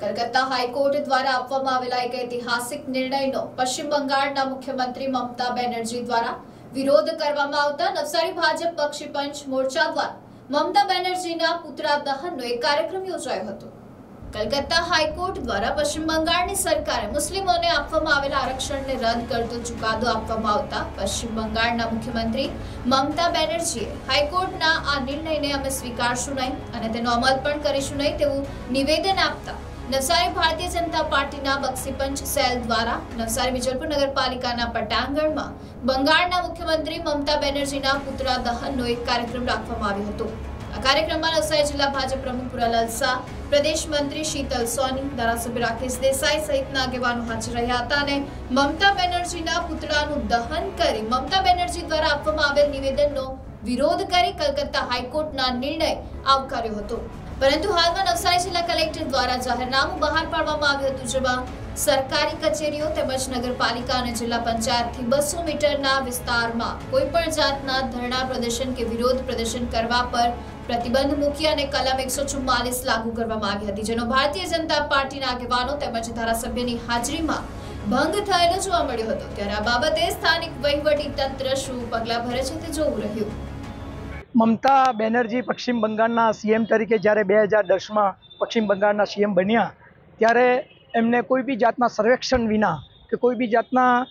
Calcutta high court દ્વારા આપવામાં આવેલા એક ઐતિહાસિક નિર્ણયનો પશ્ચિમ બંગાળના મુખ્યમંત્રી મમતા બેનર્જી દ્વારા વિરોધ કરવામાં આવતા નવસારી ભાજપ પક્ષી પંચ મોરચા દ્વારા મમતા બેનર્જીના પુતળા દહનનો એક કાર્યક્રમ યોજાયો હતો. કલકત્તા હાઈકોર્ટ દ્વારા પશ્ચિમ બંગાળની સરકારે મુસ્લિમોને આપવામાં આવેલા આરક્ષણને રદ કરતો ચુકાદો આપવામાં આવતા પશ્ચિમ બંગાળના મુખ્યમંત્રી મમતા બેનર્જીએ હાઈકોર્ટના આ નિર્ણયને અમે સ્વીકારશું નહીં અને તેનો અમલ પણ કરીશું નહીં તેવું નિવેદન આપતા નવસારી ભારતીય જનતા પાર્ટીના બક્ષીપંચ સેલ દ્વારા નવસારી વિજલપુર નગરપાલિકાના પટાંગણમાં બંગાળના મુખ્યમંત્રી મમતા બેનર્જીના પુતળા દહનનો એક કાર્યક્રમ રાખવામાં આવ્યો હતો. આ કાર્યક્રમમાં નવસારી જિલ્લા ભાજપ પ્રમુખ પુરાલાલ શાહ, પ્રદેશ મંત્રી શીતલ સોની, ધારાસભ્ય રાકેશ દેસાઈ સહિતના આગેવાનો હાજર રહ્યા હતા અને મમતા બેનર્જીના પુતળાનું દહન કરી મમતા બેનર્જી દ્વારા આપવામાં આવેલ નિવેદનનો વિરોધ કરી કલકત્તા હાઈકોર્ટના નિર્ણય આવકાર્યો હતો. પરંતુ હાલમાં નવસારી જિલ્લા કલેક્ટર દ્વારા જાહેરનામું બહાર પાડવામાં આવ્યું હતું, જેમાં સરકારી કચેરીઓ તેમજ નગરપાલિકા અને જિલ્લા પંચાયતથી બસો મીટરના વિસ્તારમાં કોઈ પણ જાતના ધરણા પ્રદર્શન કે વિરોધ પ્રદર્શન કરવા પર પ્રતિબંધ મૂકી અને કલમ એકસો ચુમ્માલીસ લાગુ કરવામાં આવી હતી, જેનો ભારતીય જનતા પાર્ટીના આગેવાનો તેમજ ધારાસભ્યની હાજરીમાં ભંગ થયેલો જોવા મળ્યો હતો. ત્યારે આ બાબતે સ્થાનિક વહીવટી તંત્ર શું પગલાં ભરે છે તે જોવું રહ્યું. મમતા બેનર્જી પશ્ચિમ બંગાળના સીએમ તરીકે જ્યારે બે હજાર દસમાં પશ્ચિમ બંગાળના સીએમ બન્યા, ત્યારે એમને કોઈ બી જાતના સર્વેક્ષણ વિના કે કોઈ બી જાતના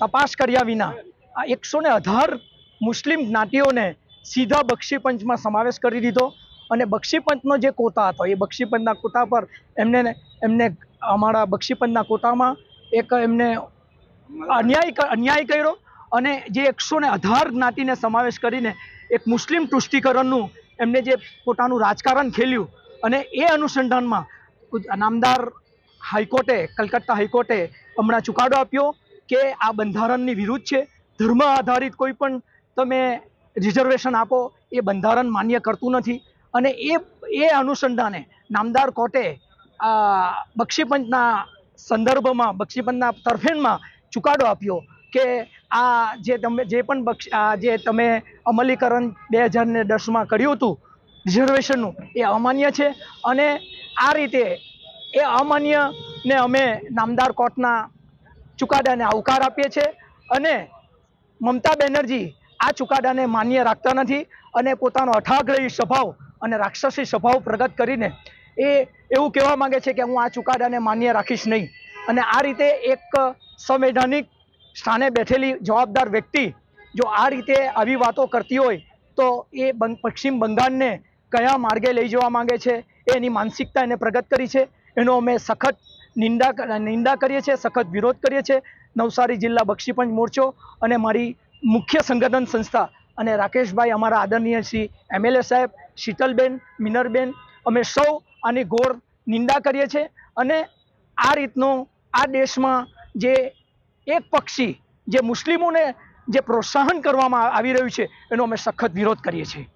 તપાસ કર્યા વિના આ એકસો ને અઢાર મુસ્લિમ જ્ઞાતિઓને સીધા બક્ષીપંચમાં સમાવેશ કરી દીધો અને બક્ષીપંચનો જે કોટા હતો, એ બક્ષીપંચના કોટા પર એમને એમને અમારા બક્ષીપંચના કોટામાં એક એમને અન્યાય અન્યાય કર્યો અને જે એકસો ને અઢાર જ્ઞાતિને સમાવેશ કરીને એક મુસ્લિમ તુષ્ટિકરણનું એમને જે પોતાનું રાજકારણ ખેલ્યું અને એ અનુસંધાનમાં નામદાર હાઈકોર્ટે, કલકત્તા હાઈકોર્ટે હમણાં ચુકાદો આપ્યો કે આ બંધારણની વિરુદ્ધ છે. ધર્મ આધારિત કોઈ પણ તમે રિઝર્વેશન આપો એ બંધારણ માન્ય કરતું નથી. અને એ એ અનુસંધાને નામદાર કોર્ટે બક્ષીપંચના સંદર્ભમાં, બક્ષીપંચના તરફેણમાં ચુકાદો આપ્યો કે આ જે તમે જે પણ બક્ષ જે તમે અમલીકરણ બે હજારને દસમાં કર્યું હતું રિઝર્વેશનનું એ અમાન્ય છે. અને આ રીતે એ અમાન્યને અમે નામદાર કોર્ટના ચુકાદાને આવકાર આપીએ છીએ. અને મમતા બેનર્જી આ ચુકાદાને માન્ય રાખતા નથી અને પોતાનો અઠાગ્રહી સ્વભાવ અને રાક્ષસી સ્વભાવ પ્રગટ કરીને એ એવું કહેવા માંગે છે કે હું આ ચુકાદાને માન્ય રાખીશ નહીં. અને આ રીતે એક સંવૈધાનિક સ્થાને બેઠેલી જવાબદાર વ્યક્તિ જો આ રીતે આવી વાતો કરતી હોય, તો એ પશ્ચિમ બંગાળને કયા માર્ગે લઈ જવા માંગે છે, એની માનસિકતા એને પ્રગટ કરી છે. એનો અમે સખત નિંદા નિંદા કરીએ છીએ, સખત વિરોધ કરીએ છીએ. નવસારી જિલ્લા બક્ષીપંચ મોરચો અને મારી મુખ્ય સંગઠન સંસ્થા અને રાકેશભાઈ અમારા આદરણીય શ્રી એમએલએ સાહેબ, શીતલબેન, મિનરબેન, અમે સૌ આની ઘોર નિંદા કરીએ છીએ. અને આ રીતનો આ દેશમાં જે એક પક્ષી જે મુસ્લિમોને જે પ્રોત્સાહન કરવામાં આવી રહ્યું છે એનો અમે સખત વિરોધ કરીએ છીએ.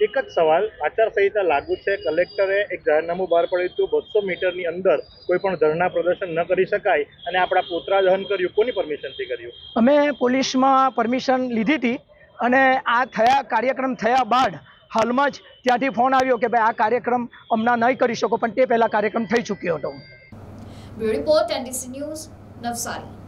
એક જ સવાલ આચારસંહિતા લાગુ છે કલેક્ટરે એક જાહેરનામું બહાર પડ્યું હતું બસો મીટરની અંદર કોઈ પણ ધરણા પ્રદર્શન ન કરી શકાય અને આપણા પોતરા દહન કર્યું કોની પરમિશનથી કર્યું? અમે પોલીસમાં પરમિશન લીધી હતી અને આ થયા કાર્યક્રમ થયા બાદ હાલમાં જ ત્યાંથી ફોન આવ્યો કે ભાઈ આ કાર્યક્રમ હમણાં નહીં કરી શકો પણ તે પહેલાં કાર્યક્રમ થઈ ચૂક્યો હતો. Report NDC news Navsari.